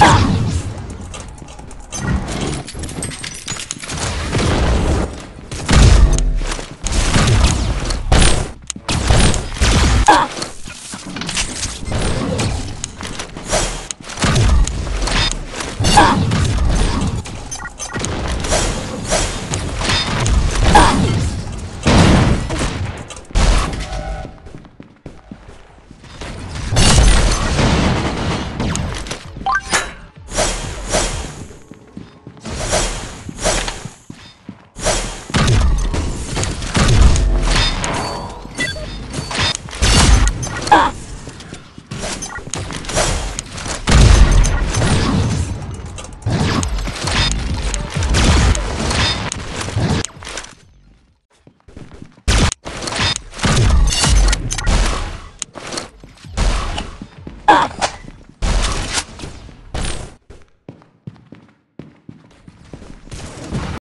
Ah!